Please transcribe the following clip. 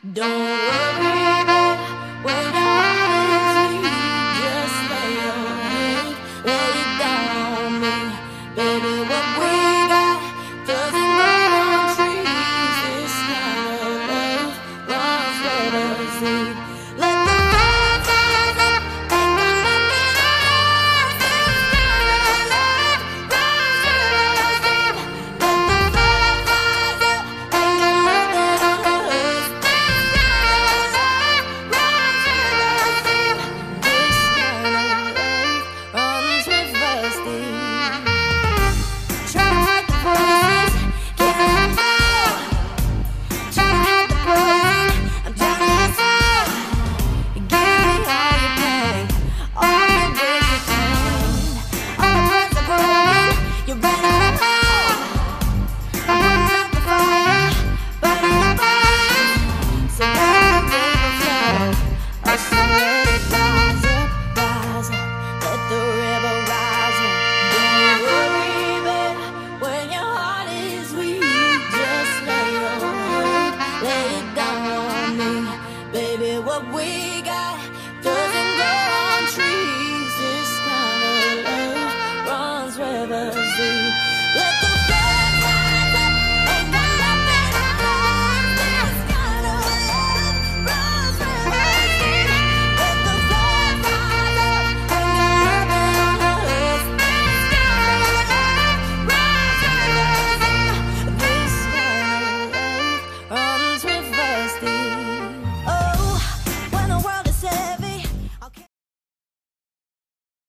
Don't worry. Just lay your head, lay it down me, baby. happy. what we